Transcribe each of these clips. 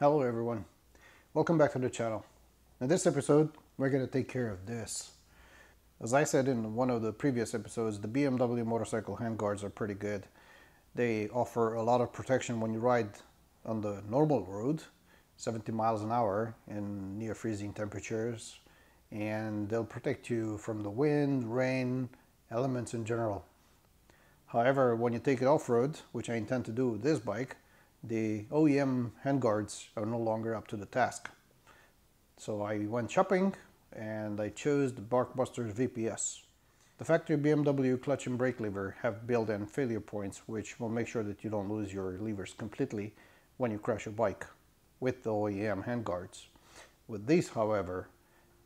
Hello everyone, welcome back to the channel. In this episode, we're going to take care of this. As I said in one of the previous episodes, the BMW motorcycle handguards are pretty good. They offer a lot of protection when you ride on the normal road, 70 miles an hour in near freezing temperatures, and they'll protect you from the wind, rain, elements in general. However, when you take it off-road, which I intend to do with this bike, the OEM handguards are no longer up to the task. So I went shopping and I chose the Barkbusters VPS. The factory BMW clutch and brake lever have built-in failure points which will make sure that you don't lose your levers completely when you crash a bike with the OEM handguards. With these however,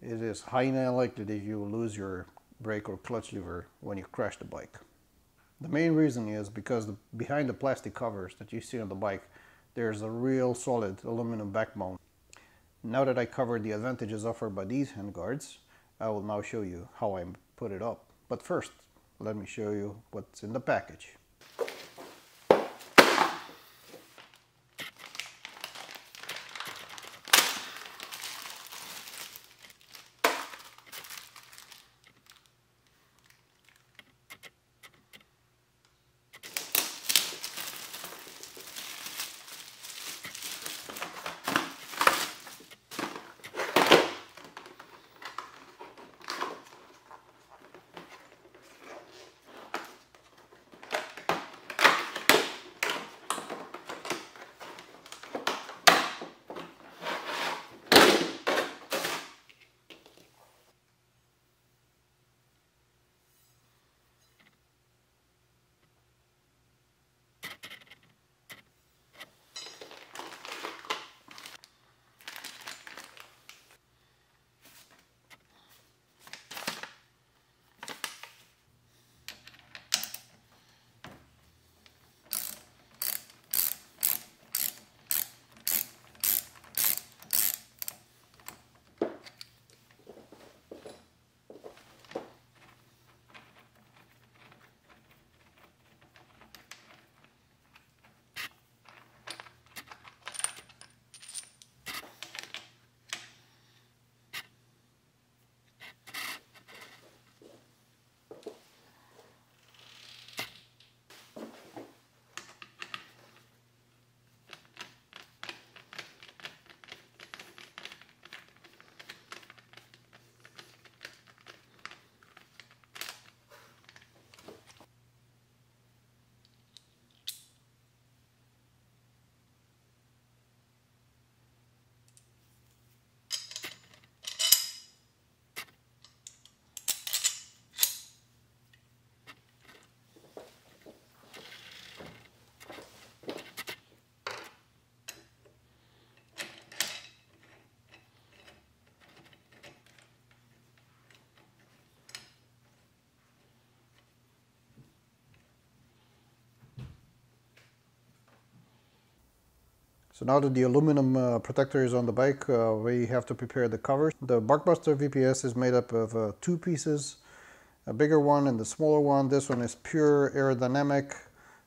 it is highly unlikely that you will lose your brake or clutch lever when you crash the bike. The main reason is because the, behind the plastic covers that you see on the bike, there's a real solid aluminum backbone. Now that I covered the advantages offered by these handguards, I will now show you how I put it up. But first, let me show you what's in the package. So now that the aluminum uh, protector is on the bike, uh, we have to prepare the cover. The Barkbuster VPS is made up of uh, two pieces, a bigger one and the smaller one. This one is pure aerodynamic,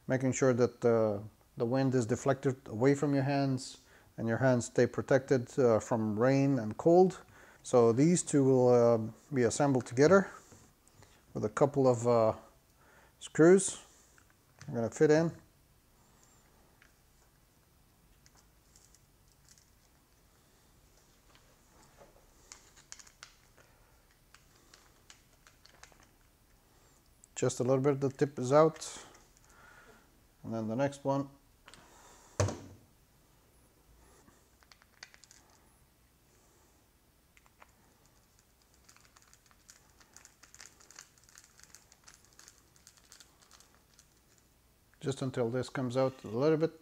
making sure that uh, the wind is deflected away from your hands and your hands stay protected uh, from rain and cold. So these two will uh, be assembled together with a couple of screws. I'm going to fit in. Just a little bit the tip is out. And then the next one. Just until this comes out a little bit.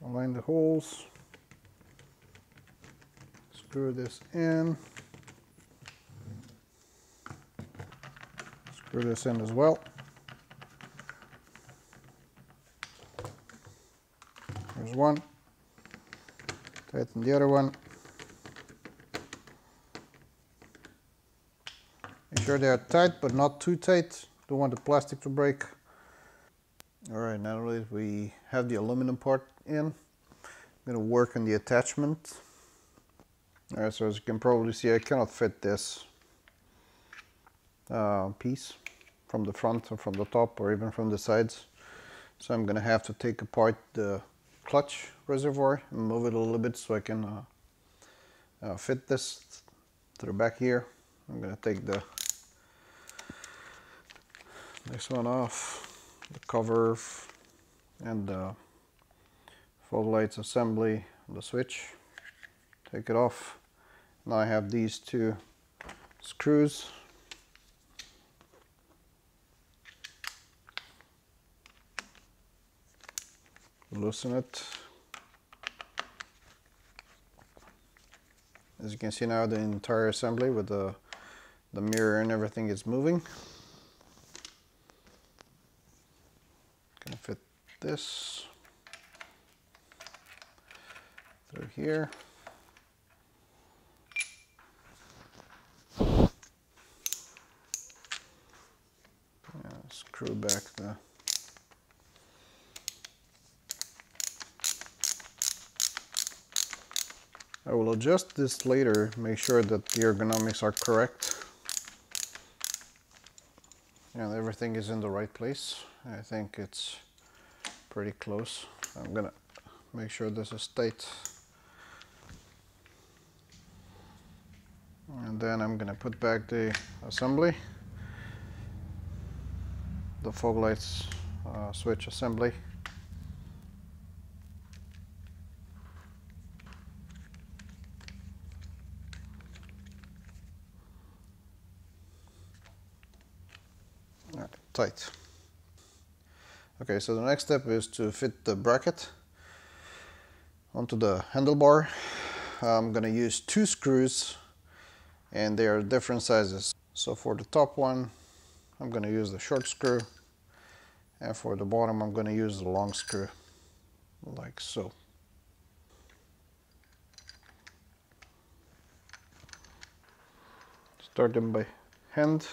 Align the holes screw this in. Screw this in as well. There's one. Tighten the other one. Make sure they are tight, but not too tight. Don't want the plastic to break. All right, now that we have the aluminum part in, I'm gonna work on the attachment. So as you can probably see, I cannot fit this uh, piece from the front or from the top or even from the sides. So I'm gonna have to take apart the clutch reservoir and move it a little bit so I can uh, uh, fit this to the back here. I'm gonna take the this one off, the cover and the fog lights assembly, the switch, take it off. Now I have these two screws loosen it. As you can see now the entire assembly with the, the mirror and everything is moving. Gonna fit this through here. Screw back the I will adjust this later, make sure that the ergonomics are correct. And everything is in the right place. I think it's pretty close. I'm gonna make sure this is tight. And then I'm gonna put back the assembly. The fog lights uh, switch assembly. tight. Okay, so the next step is to fit the bracket onto the handlebar. I'm gonna use two screws and they are different sizes. So for the top one, I'm gonna use the short screw and for the bottom, I'm gonna use the long screw like so. Start them by hand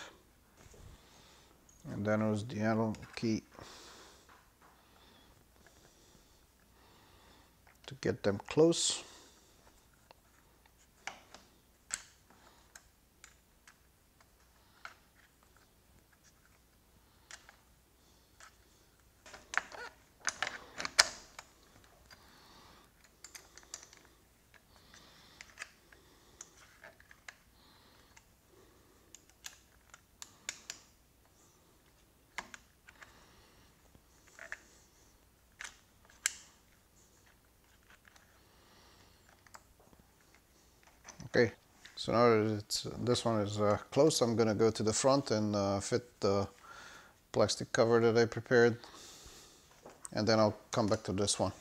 and then use the Allen key to get them close Okay, so now that it's, this one is uh, close, I'm gonna go to the front and uh, fit the plastic cover that I prepared and then I'll come back to this one.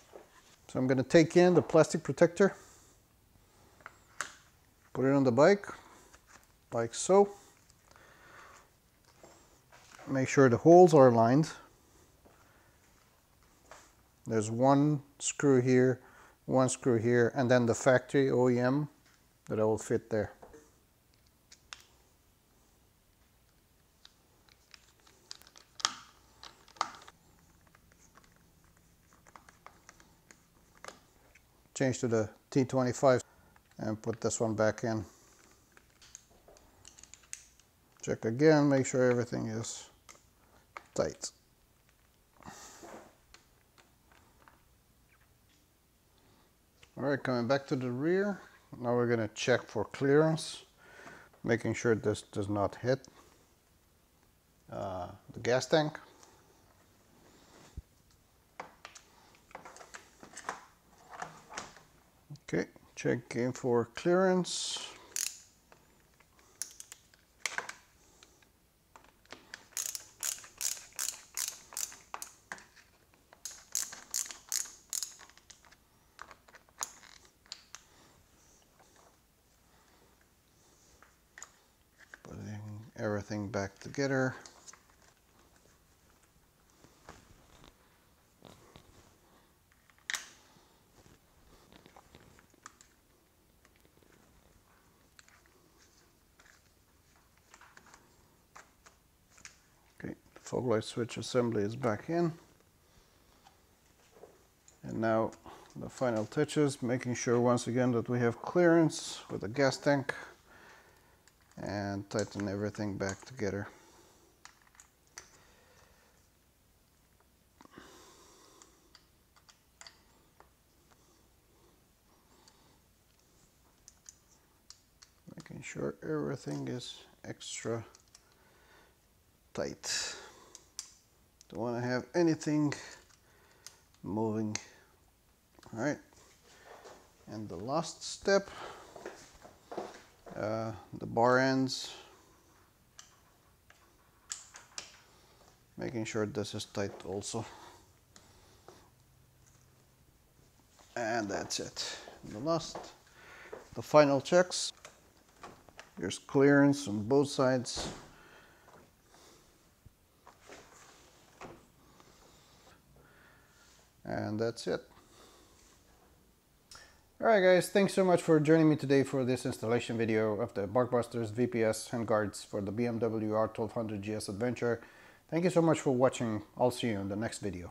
So I'm gonna take in the plastic protector, put it on the bike, like so. Make sure the holes are aligned. There's one screw here, one screw here, and then the factory OEM that I will fit there. Change to the T25 and put this one back in. Check again, make sure everything is tight. All right, coming back to the rear. Now we're going to check for clearance, making sure this does not hit uh, the gas tank. Okay, checking for clearance. Everything back together. Okay, the fog light switch assembly is back in. And now the final touches, making sure once again that we have clearance with the gas tank and tighten everything back together. Making sure everything is extra tight. Don't want to have anything moving all right and the last step uh, the bar ends. Making sure this is tight also. And that's it. And the last the final checks. There's clearance on both sides. And that's it Alright guys, thanks so much for joining me today for this installation video of the Barkbusters VPS handguards for the BMW R1200 GS Adventure. Thank you so much for watching. I'll see you in the next video.